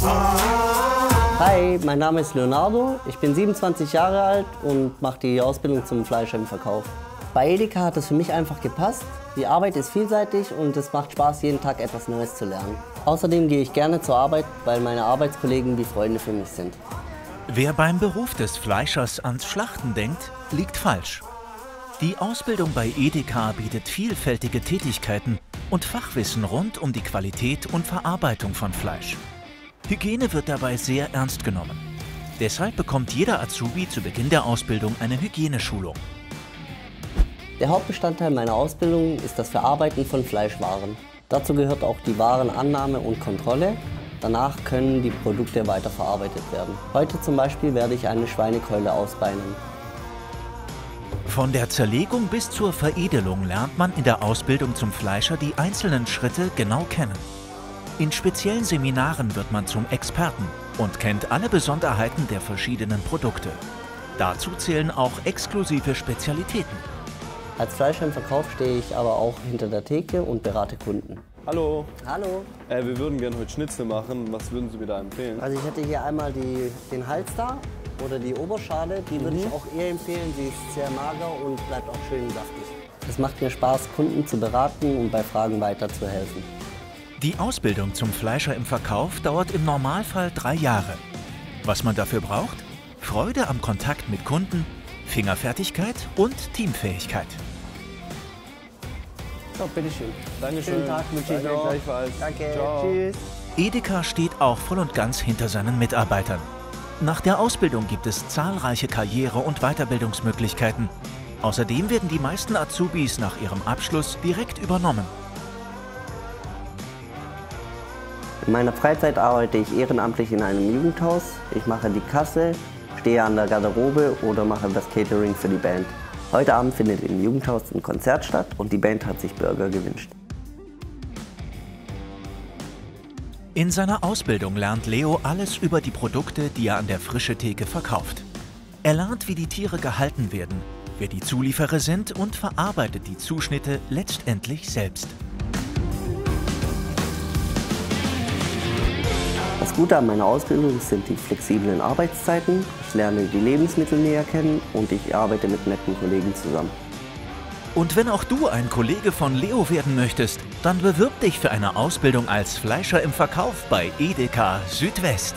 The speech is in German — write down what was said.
Hi, mein Name ist Leonardo, ich bin 27 Jahre alt und mache die Ausbildung zum Fleischer im Verkauf. Bei Edeka hat es für mich einfach gepasst. Die Arbeit ist vielseitig und es macht Spaß, jeden Tag etwas Neues zu lernen. Außerdem gehe ich gerne zur Arbeit, weil meine Arbeitskollegen wie Freunde für mich sind. Wer beim Beruf des Fleischers ans Schlachten denkt, liegt falsch. Die Ausbildung bei Edeka bietet vielfältige Tätigkeiten und Fachwissen rund um die Qualität und Verarbeitung von Fleisch. Hygiene wird dabei sehr ernst genommen. Deshalb bekommt jeder Azubi zu Beginn der Ausbildung eine Hygieneschulung. Der Hauptbestandteil meiner Ausbildung ist das Verarbeiten von Fleischwaren. Dazu gehört auch die Warenannahme und Kontrolle. Danach können die Produkte weiterverarbeitet werden. Heute zum Beispiel werde ich eine Schweinekeule ausbeinen. Von der Zerlegung bis zur Veredelung lernt man in der Ausbildung zum Fleischer die einzelnen Schritte genau kennen. In speziellen Seminaren wird man zum Experten und kennt alle Besonderheiten der verschiedenen Produkte. Dazu zählen auch exklusive Spezialitäten. Als Fleischer im Verkauf stehe ich aber auch hinter der Theke und berate Kunden. Hallo, Hallo. äh, wir würden gerne heute Schnitzel machen. Was würden Sie mir da empfehlen? Also ich hätte hier einmal die, den Hals da oder die Oberschale. Die würde ich auch eher empfehlen. Sie ist sehr mager und bleibt auch schön saftig. Es macht mir Spaß, Kunden zu beraten und bei Fragen weiterzuhelfen. Die Ausbildung zum Fleischer im Verkauf dauert im Normalfall drei Jahre. Was man dafür braucht? Freude am Kontakt mit Kunden, Fingerfertigkeit und Teamfähigkeit. So, bitteschön. Dankeschön. Schönen Tag ich Danke, gleichfalls. Danke, Ciao. tschüss. Edeka steht auch voll und ganz hinter seinen Mitarbeitern. Nach der Ausbildung gibt es zahlreiche Karriere- und Weiterbildungsmöglichkeiten. Außerdem werden die meisten Azubis nach ihrem Abschluss direkt übernommen. In meiner Freizeit arbeite ich ehrenamtlich in einem Jugendhaus. Ich mache die Kasse, stehe an der Garderobe oder mache das Catering für die Band. Heute Abend findet im Jugendhaus ein Konzert statt und die Band hat sich Burger gewünscht. In seiner Ausbildung lernt Leo alles über die Produkte, die er an der frische Theke verkauft. Er lernt, wie die Tiere gehalten werden, wer die Zulieferer sind und verarbeitet die Zuschnitte letztendlich selbst. Gute an meiner Ausbildung sind die flexiblen Arbeitszeiten. Ich lerne die Lebensmittel näher kennen und ich arbeite mit netten Kollegen zusammen. Und wenn auch du ein Kollege von Leo werden möchtest, dann bewirb dich für eine Ausbildung als Fleischer im Verkauf bei Edeka Südwest.